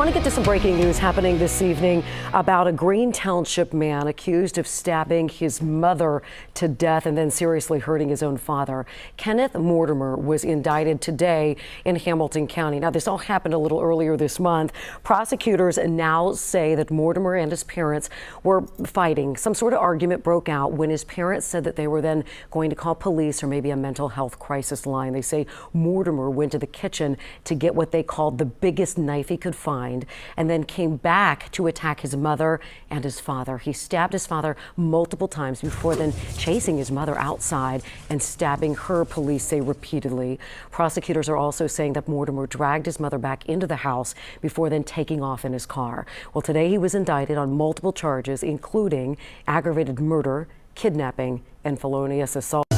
Want to get to some breaking news happening this evening about a Green Township man accused of stabbing his mother to death and then seriously hurting his own father. Kenneth Mortimer was indicted today in Hamilton County. Now, this all happened a little earlier this month. Prosecutors now say that Mortimer and his parents were fighting. Some sort of argument broke out when his parents said that they were then going to call police or maybe a mental health crisis line. They say Mortimer went to the kitchen to get what they called the biggest knife he could find and then came back to attack his mother and his father. He stabbed his father multiple times before then chasing his mother outside and stabbing her, police say repeatedly. Prosecutors are also saying that Mortimer dragged his mother back into the house before then taking off in his car. Well, today he was indicted on multiple charges, including aggravated murder, kidnapping, and felonious assault.